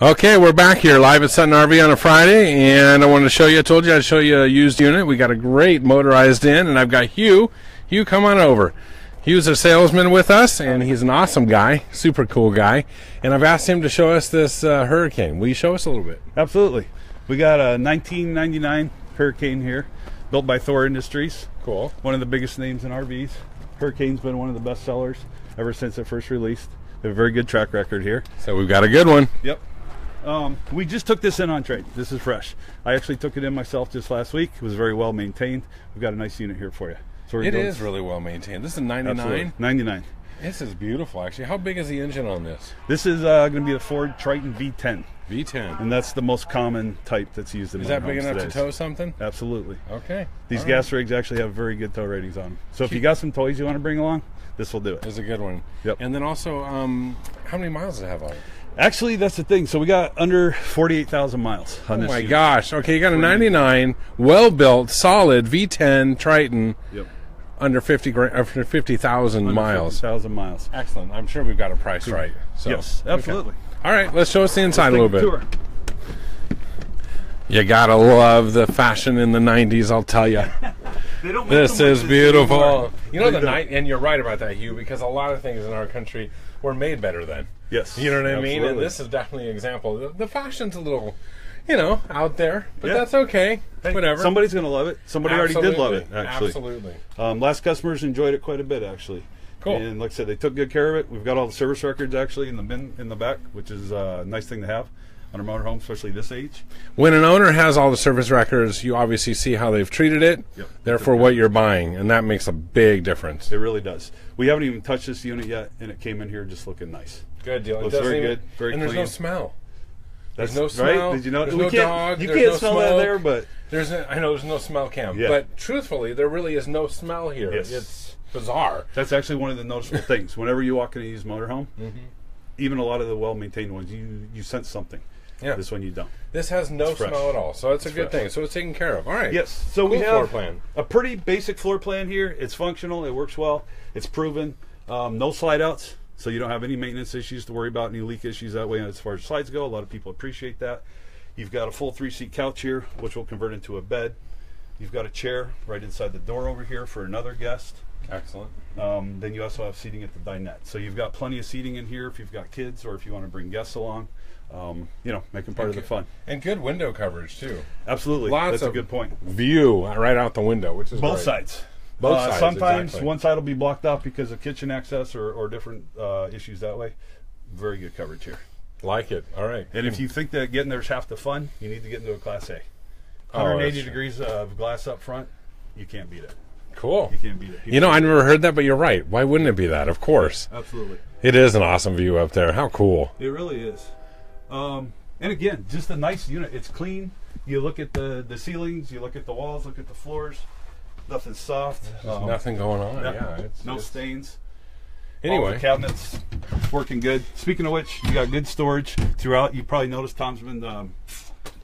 Okay, we're back here live at Sutton RV on a Friday, and I wanted to show you. I told you I'd show you a used unit. We got a great motorized in, and I've got Hugh. Hugh, come on over. Hugh's a salesman with us, and he's an awesome guy, super cool guy. And I've asked him to show us this uh, Hurricane. Will you show us a little bit? Absolutely. We got a 1999 Hurricane here, built by Thor Industries. Cool. One of the biggest names in RVs. Hurricane's been one of the best sellers ever since it first released. They have a very good track record here. So we've got a good one. Yep. Um, we just took this in on trade. This is fresh. I actually took it in myself just last week. It was very well maintained. We've got a nice unit here for you. So It is really well maintained. This is a Absolutely. 99. 99. This is beautiful, actually. How big is the engine on this? This is uh, going to be the Ford Triton V10, V10. and that's the most common type that's used in. Is that big enough to tow something? Absolutely. Okay. These All gas rigs actually have very good tow ratings on them. So if you got some toys you want to bring along, this will do it. it. Is a good one. Yep. And then also, um, how many miles does it have on it? Actually, that's the thing. So we got under 48,000 miles on Oh this my unit. gosh. Okay, you got a 99, well built, solid V10 Triton Yep. under 50 gra- uh, under 50,000 miles. 50,000 miles. Excellent. I'm sure we've got a price right. So, Yes, absolutely. All right, let's show us the inside a little bit. Tour. You got to love the fashion in the 90s, I'll tell you. They don't make This is beautiful. anymore. You know the night and you're right about that, Hugh, because a lot of things in our country were made better then. Yes. You know what I mean? And this is definitely an example. The, the fashion's a little, you know, out there, but Yeah. that's okay. Hey, Whatever. Somebody's going to love it. Somebody already did love it, Absolutely. actually. Absolutely. Um, last customers enjoyed it quite a bit, actually. Cool. And like I said, they took good care of it. We've got all the service records actually in the bin in the back, which is uh, a nice thing to have on a motorhome, especially this age. When an owner has all the service records, you obviously see how they've treated it, Yep. therefore what you're buying, and that makes a big difference. It really does. We haven't even touched this unit yet, and it came in here just looking nice. Good deal. It Looks doesn't very even- good, very and there's no smell. That's no smell, Right? Did you know? there's we no can't, dog, You can't no smell that smoke. there, but There's no, I know there's no smell cam, Yeah. but truthfully, there really is no smell here. Yes. It's bizarre. that's actually one of the noticeable things. Whenever you walk in a used motorhome, Mm-hmm. even a lot of the well-maintained ones, you you sense something. Yeah. This one you don't. This has no It's fresh. smell at all, so it's a good fresh. thing. So it's taken care of. All right. Yes. So we Cool have floor plan. a pretty basic floor plan here. It's functional. It works well. It's proven. Um, no slide outs, so you don't have any maintenance issues to worry about, any leak issues that way as far as slides go. A lot of people appreciate that. You've got a full three seat couch here, which will convert into a bed. You've got a chair right inside the door over here for another guest. Excellent. Um, then you also have seating at the dinette. So you've got plenty of seating in here if you've got kids or if you want to bring guests along. Um, you know, making part of the fun. And good window coverage too. Absolutely. Lots That's of a good point. View right out the window, which is Both great. sides. Both Uh, sides, Sometimes exactly. one side will be blocked off because of kitchen access or, or different uh, issues that way. Very good coverage here. Like it. All right. And if you think that getting there's half the fun, you need to get into a Class A. Oh, 180 that's true. degrees of glass up front, you can't beat it. Cool. You can't beat it. You know, I never heard that, but you're right. Why wouldn't it be that? Of course. absolutely. It is an awesome view up there. How cool. It really is. Um, and again, just a nice unit. It's clean. You look at the the ceilings, you look at the walls, look at the floors. Nothing soft. Um, nothing going on. yeah. Yeah. It's, no it's- stains. Anyway. the cabinets working good. Speaking of which, you got good storage throughout. You probably noticed Tom's been um,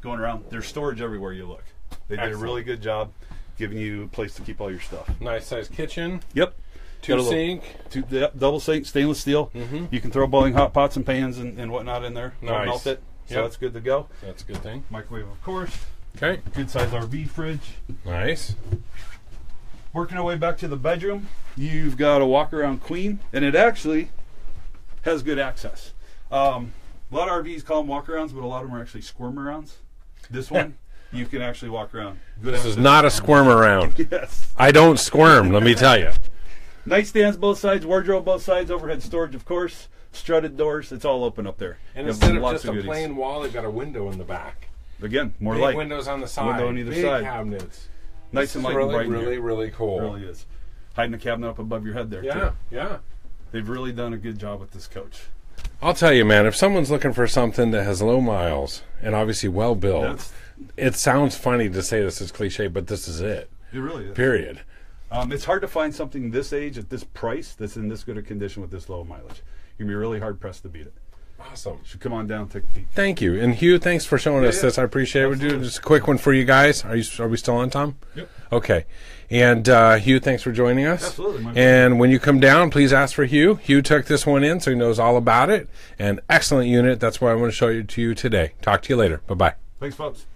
going around. There's storage everywhere you look. They did a really good job giving you a place to keep all your stuff. Nice size kitchen. Yep. Two Got a little- sink. Two, yep, double sink, stainless steel. Mhm. You can throw boiling hot pots and pans and, and whatnot in there. Nice. melt it. So Yep. that's good to go. That's a good thing. Microwave, of course. Okay. Good size RV fridge. Nice. Working our way back to the bedroom, you've got a walk around queen, and it actually has good access. Um, a lot of RVs call them walk arounds, but a lot of them are actually squirm arounds. This one, you can actually walk around. Good This is not a squirm around. Yes. I don't squirm, let me tell you. Nightstands both sides, wardrobe both sides, overhead storage, of course, strutted doors. It's all open up there. And You instead of lots just a goodies. plain wall, they've got a window in the back. again, more Big light. windows on the side. Window on either big side. cabinets. Nice This and is light and really, bright in really, here. really cool. It really is. Hiding a cabinet up above your head there Yeah, too. yeah. They've really done a good job with this coach. I'll tell you, man, if someone's looking for something that has low miles and obviously well built, That's it sounds funny to say this is cliche, but this is it. it really is. Period. Um, it's hard to find something this age at this price that's in this good a condition with this low mileage. You're gonna be really hard pressed to beat it. Awesome. Should come on down, take a peek. Thank you. And Hugh, thanks for showing us yeah. this. I appreciate it. We'll do just a quick one for you guys. Are you are we still on, Tom? Yep. Okay. And uh, Hugh, thanks for joining us. Absolutely, And when you come down, please ask for Hugh. Hugh took this one in, so he knows all about it. An excellent unit. That's what I want to show you to you today. Talk to you later. Bye bye. Thanks, folks.